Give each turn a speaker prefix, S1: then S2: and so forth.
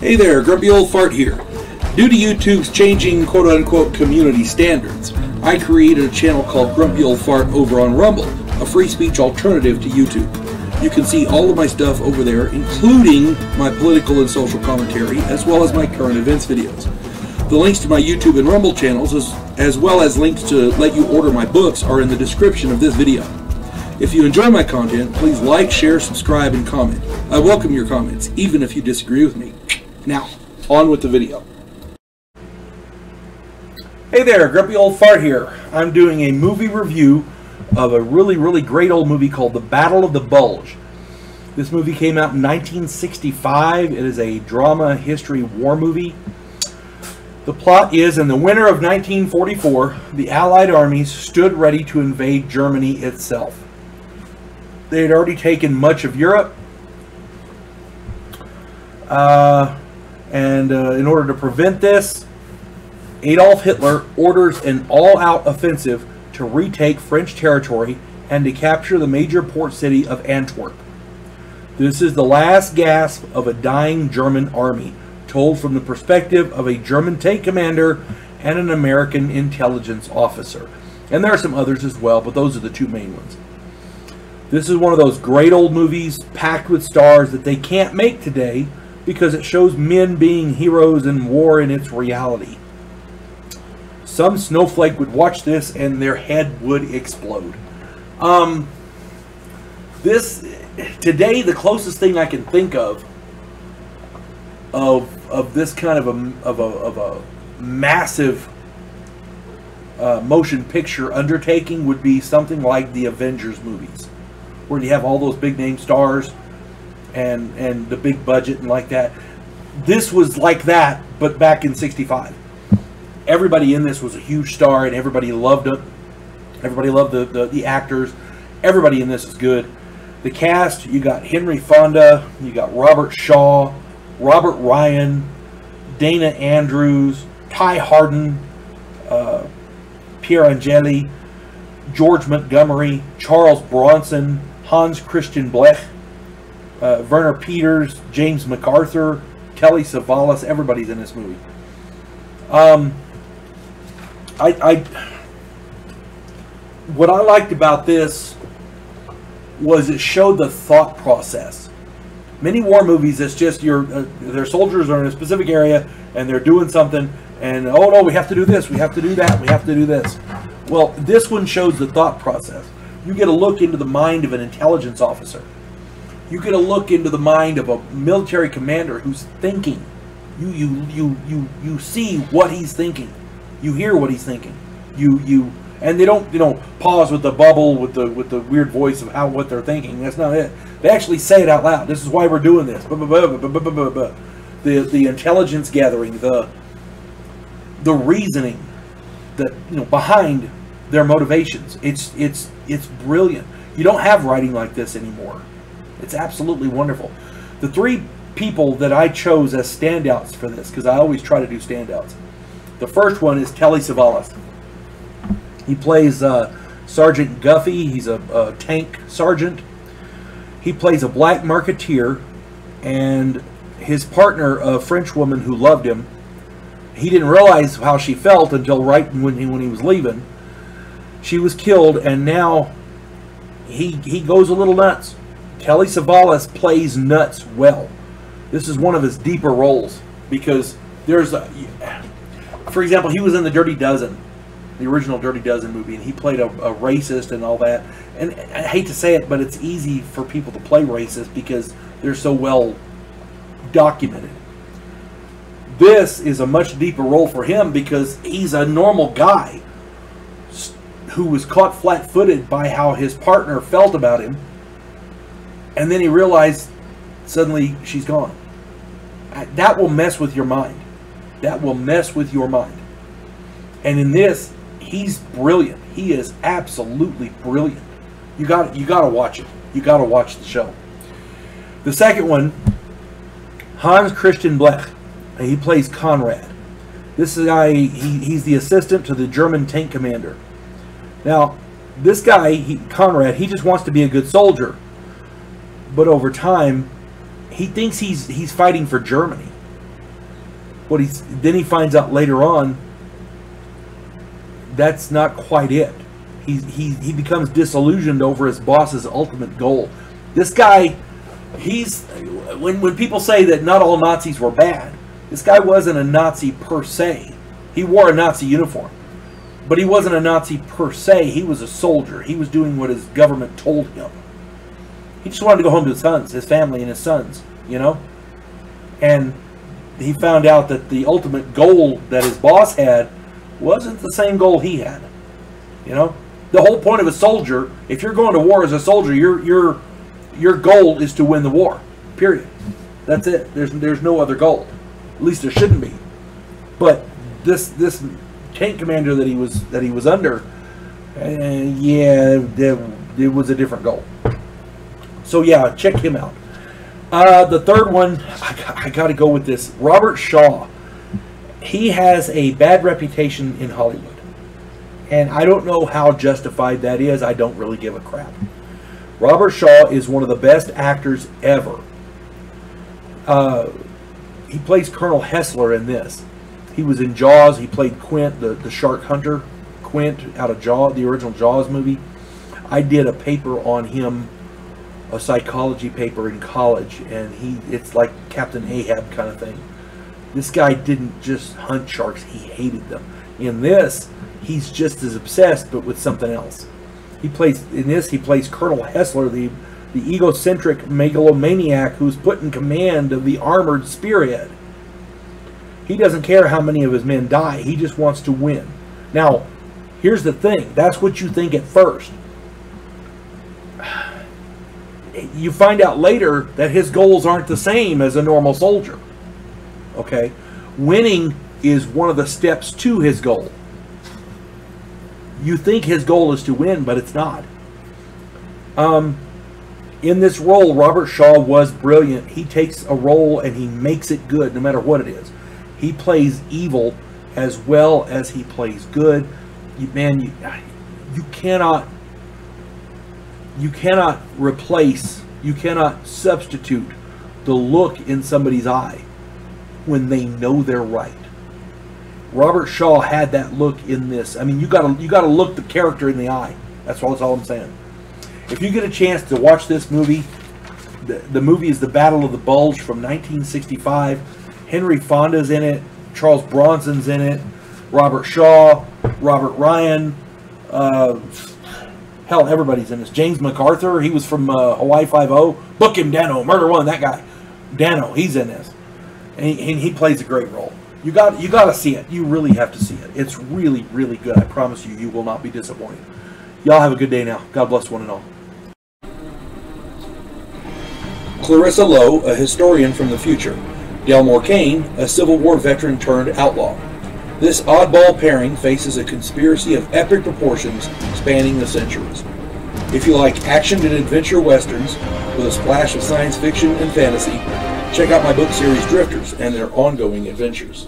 S1: Hey there, Grumpy Old Fart here. Due to YouTube's changing quote unquote community standards, I created a channel called Grumpy Old Fart over on Rumble, a free speech alternative to YouTube. You can see all of my stuff over there, including my political and social commentary, as well as my current events videos. The links to my YouTube and Rumble channels, as, as well as links to let you order my books, are in the description of this video. If you enjoy my content, please like, share, subscribe, and comment. I welcome your comments, even if you disagree with me. Now, on with the video. Hey there, Grumpy Old Fart here. I'm doing a movie review of a really, really great old movie called The Battle of the Bulge. This movie came out in 1965. It is a drama history war movie. The plot is in the winter of 1944, the Allied armies stood ready to invade Germany itself. They had already taken much of Europe, uh, and uh, in order to prevent this, Adolf Hitler orders an all out offensive to retake French territory and to capture the major port city of Antwerp. This is the last gasp of a dying German army, told from the perspective of a German tank commander and an American intelligence officer. And there are some others as well, but those are the two main ones. This is one of those great old movies packed with stars that they can't make today because it shows men being heroes in war in its reality. Some snowflake would watch this and their head would explode. Um, this today, the closest thing I can think of of of this kind of a of a, of a massive uh, motion picture undertaking would be something like the Avengers movies, where you have all those big name stars and and the big budget and like that. This was like that, but back in '65 everybody in this was a huge star and everybody loved it. Everybody loved the, the, the, actors. Everybody in this is good. The cast, you got Henry Fonda, you got Robert Shaw, Robert Ryan, Dana Andrews, Ty Hardin, uh, Pier Angeli, George Montgomery, Charles Bronson, Hans Christian Blech, uh, Werner Peters, James MacArthur, Telly Savalas. Everybody's in this movie. Um, I, I what I liked about this was it showed the thought process. Many war movies, it's just your uh, their soldiers are in a specific area and they're doing something, and oh no, we have to do this, we have to do that, we have to do this. Well, this one shows the thought process. You get a look into the mind of an intelligence officer. You get a look into the mind of a military commander who's thinking. You you you you you see what he's thinking you hear what he's thinking. You you and they don't you know pause with the bubble with the with the weird voice of how what they're thinking. That's not it. They actually say it out loud. This is why we're doing this. The the intelligence gathering, the the reasoning that you know behind their motivations. It's it's it's brilliant. You don't have writing like this anymore. It's absolutely wonderful. The three people that I chose as standouts for this, because I always try to do standouts, the first one is Telly Savalas. He plays uh, Sergeant Guffey. He's a, a tank sergeant. He plays a black marketeer, and his partner, a French woman who loved him, he didn't realize how she felt until right when he, when he was leaving. She was killed, and now he he goes a little nuts. Telly Savalas plays nuts well. This is one of his deeper roles because there's a for example, he was in the Dirty Dozen, the original Dirty Dozen movie, and he played a, a, racist and all that. And I hate to say it, but it's easy for people to play racist because they're so well documented. This is a much deeper role for him because he's a normal guy who was caught flat-footed by how his partner felt about him, and then he realized suddenly she's gone. That will mess with your mind that will mess with your mind. And in this, he's brilliant. He is absolutely brilliant. You got you got to watch it. You got to watch the show. The second one, Hans Christian Blech. He plays Conrad. This is guy. He, he's the assistant to the German tank commander. Now, this guy, he, Conrad, he just wants to be a good soldier. But over time, he thinks he's he's fighting for Germany What he's then he finds out later on that's not quite it. He, he, he becomes disillusioned over his boss's ultimate goal. This guy, he's when when people say that not all Nazis were bad, this guy wasn't a Nazi per se. He wore a Nazi uniform, but he wasn't a Nazi per se. He was a soldier. He was doing what his government told him. He just wanted to go home to his sons, his family, and his sons. You know, and he found out that the ultimate goal that his boss had wasn't the same goal he had. You know, the whole point of a soldier, if you're going to war as a soldier, your your your goal is to win the war. Period. That's it. There's there's no other goal. At least there shouldn't be. But this this tank commander that he was that he was under, uh, yeah, there, it was a different goal. So yeah, check him out. Uh, the third one, I, I got to go with this. Robert Shaw. He has a bad reputation in Hollywood. And I don't know how justified that is. I don't really give a crap. Robert Shaw is one of the best actors ever. Uh, he plays Colonel Hessler in this. He was in Jaws. He played Quint, the, the shark hunter. Quint out of Jaws, the original Jaws movie. I did a paper on him a psychology paper in college, and he it's like Captain Ahab kind of thing. This guy didn't just hunt sharks; he hated them. In this, he's just as obsessed, but with something else. He plays in this. He plays Colonel Hessler, the the egocentric megalomaniac who's put in command of the armored spearhead. He doesn't care how many of his men die. He just wants to win. Now, here's the thing. That's what you think at first you find out later that his goals aren't the same as a normal soldier. Okay? Winning is one of the steps to his goal. You think his goal is to win, but it's not. Um, in this role, Robert Shaw was brilliant. He takes a role and he makes it good, no matter what it is. He plays evil as well as he plays good. You, man, you, you cannot you cannot replace, you cannot substitute the look in somebody's eye when they know they're right. Robert Shaw had that look in this. I mean, you gotta you gotta look the character in the eye. That's all. That's all I'm saying. If you get a chance to watch this movie, the, the movie is The Battle of the Bulge from 1965. Henry Fonda's in it. Charles Bronson's in it. Robert Shaw, Robert Ryan. Uh, Hell, everybody's in this. James MacArthur, he was from uh, Hawaii Five-O. Book him, Danno. Murder One, that guy. Danno, he's in this. And he, and he plays a great role. You got you got to see it. You really have to see it. It's really, really good. I promise you, you will not be disappointed. Y'all have a good day now. God bless one and all. Clarissa Lowe, a historian from the future. Delmore Kane, a Civil War veteran turned outlaw. This oddball pairing faces a conspiracy of epic proportions spanning the centuries. If you like action and adventure westerns with a splash of science fiction and fantasy, check out my book series Drifters and their ongoing adventures.